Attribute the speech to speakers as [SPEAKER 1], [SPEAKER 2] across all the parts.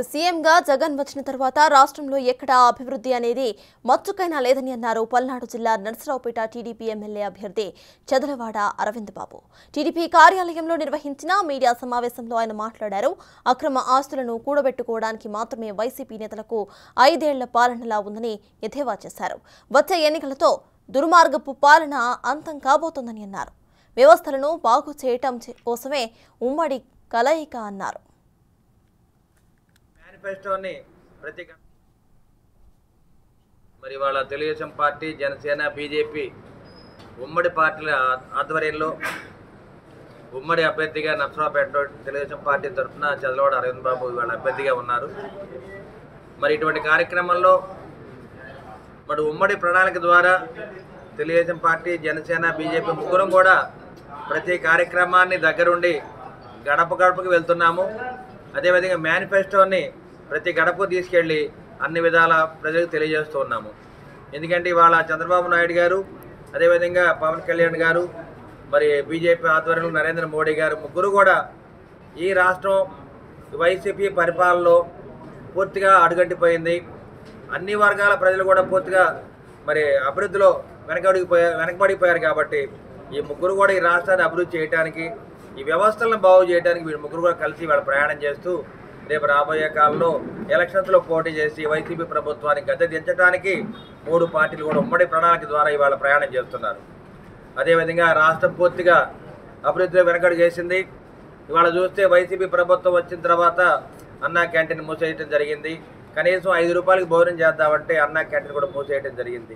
[SPEAKER 1] సీఎంగా జగన్ వచ్చిన తర్వాత రాష్ట్రంలో ఎక్కడా అభివృద్ధి అనేది మచ్చుకైనా లేదని అన్నారు పల్నాడు జిల్లా నర్సరావుపేట టీడీపీ ఎమ్మెల్యే అభ్యర్థి చదలవాడ అరవింద్ బాబు. టీడీపీ కార్యాలయంలో నిర్వహించిన మీడియా సమావేశంలో ఆయన మాట్లాడారు. అక్రమ ఆస్తులను కూడబెట్టుకోవడానికి మాత్రమే వైసీపీ నేతలకు ఐదేళ్ళ పాలనలా ఉందని ఎథేవా చేశారు. వచ్చే ఎన్నికలతో దుర్మార్గపు పాలన అంతం కాబోతోందని అన్నారు. వ్యవస్థలను బాగు చేయటం కోసమే ఉమ్మడి కలయిక అన్నారు.
[SPEAKER 2] మేనిఫెస్టోని ప్రతి మరి వాళ్ళ తెలుగుదేశం పార్టీ జనసేన బీజేపీ ఉమ్మడి పార్టీల ఆధ్వర్యంలో ఉమ్మడి అభ్యర్థిగా నర్సరావుపేటలో తెలుగుదేశం పార్టీ తరఫున చదలవాడ అరవింద్ బాబు వాళ్ళ అభ్యర్థిగా ఉన్నారు. మరి ఇటువంటి కార్యక్రమంలో మరి ఉమ్మడి ప్రణాళిక ద్వారా తెలుగుదేశం పార్టీ జనసేన బీజేపీ ముగ్గురం కూడా ప్రతి కార్యక్రమాన్ని దగ్గరుండి గడప గడపకు వెళ్తున్నాము. అదేవిధంగా మేనిఫెస్టోని ప్రతి గడపకు తీసుకెళ్ళి అన్ని విధాల ప్రజలకు తెలియజేస్తూ ఉన్నాము. ఎందుకంటే ఇవాళ చంద్రబాబు నాయుడు గారు అదేవిధంగా పవన్ కళ్యాణ్ గారు మరి బీజేపీ ఆధ్వర్యంలో నరేంద్ర మోడీ గారు ముగ్గురు కూడా ఈ రాష్ట్రం వైసీపీ పరిపాలనలో పూర్తిగా అడుగంటిపోయింది. అన్ని వర్గాల ప్రజలు కూడా పూర్తిగా మరి అభివృద్ధిలో వెనకబడిపోయారు వెనకబడిపోయారు కాబట్టి ఈ ముగ్గురు కూడా ఈ రాష్ట్రాన్ని అభివృద్ధి చేయడానికి ఈ వ్యవస్థలను బాగు చేయడానికి వీళ్ళు ముగ్గురు కూడా కలిసి వాళ్ళ ప్రయాణం చేస్తూ రేపు రాబోయే కాలంలో ఎలక్షన్స్లో పోటీ చేసి వైసీపీ ప్రభుత్వాన్ని గద్దె దించడానికి మూడు పార్టీలు కూడా ఉమ్మడి ప్రణాళిక ద్వారా ఇవాళ ప్రయాణం చేస్తున్నారు. అదేవిధంగా రాష్ట్రం పూర్తిగా అభివృద్ధిలో వెనకడు చేసింది. ఇవాళ చూస్తే వైసీపీ ప్రభుత్వం వచ్చిన తర్వాత అన్నా క్యాంటీన్ మూసేయటం జరిగింది. కనీసం ఐదు రూపాయలకి భోజనం చేద్దామంటే అన్నా క్యాంటీన్ కూడా మూసేయటం జరిగింది.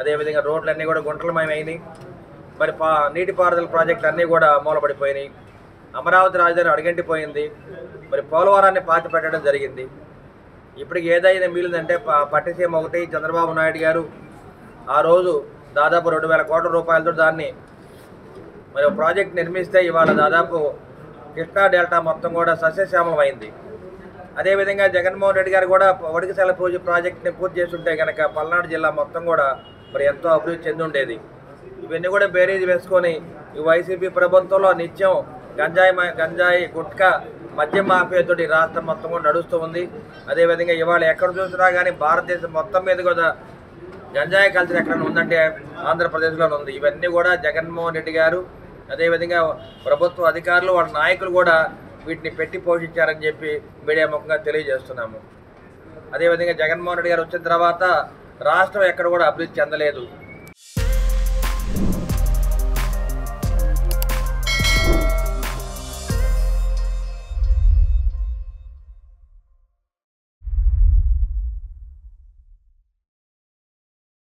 [SPEAKER 2] అదేవిధంగా రోడ్లన్నీ కూడా గుంటలమయమైనాయి మరి పా నీటిపారుదల ప్రాజెక్టులు అన్నీ కూడా మూలపడిపోయినాయి. అమరావతి రాజధాని అడుగంటిపోయింది మరి పోలవరాన్ని పాతి పెట్టడం జరిగింది. ఇప్పటికి ఏదైనా మిగిలిందంటే ప- పట్టిసీమ ఒకటి చంద్రబాబు నాయుడు గారు ఆ రోజు దాదాపు రెండు వేల కోట్ల రూపాయలతో దాన్ని మరి ఒక ప్రాజెక్ట్ నిర్మిస్తే ఇవాళ దాదాపు కృష్ణా డెల్టా మొత్తం కూడా సస్యశ్యామలమైంది. అదేవిధంగా జగన్మోహన్ రెడ్డి గారు కూడా వడికశాల పూజ ప్రాజెక్ట్ని పూర్తి చేస్తుంటే కనుక పల్నాడు జిల్లా మొత్తం కూడా మరి ఎంతో అభివృద్ధి చెంది ఉండేది. ఇవన్నీ కూడా బేరీజ్ వేసుకొని ఈ వైసీపీ ప్రభుత్వంలో నిత్యం గంజాయి మ- గంజాయి గుట్కా మద్యం మాఫియాతో రాష్ట్రం మొత్తం కూడా నడుస్తూ ఉంది. అదేవిధంగా ఇవాళ ఎక్కడ చూసినా కానీ భారతదేశం మొత్తం మీద కూడా గంజాయి కల్చర్ ఎక్కడ ఉందంటే ఆంధ్రప్రదేశ్లోనే ఉంది. ఇవన్నీ కూడా జగన్మోహన్ రెడ్డి గారు అదేవిధంగా ప్రభుత్వ అధికారులు వాళ్ళ నాయకులు కూడా వీటిని పెట్టి పోషించారని చెప్పి మీడియా ముఖంగా తెలియజేస్తున్నాము. అదేవిధంగా జగన్మోహన్ రెడ్డి గారు వచ్చిన తర్వాత రాష్ట్రం ఎక్కడ కూడా అభివృద్ధి చెందలేదు.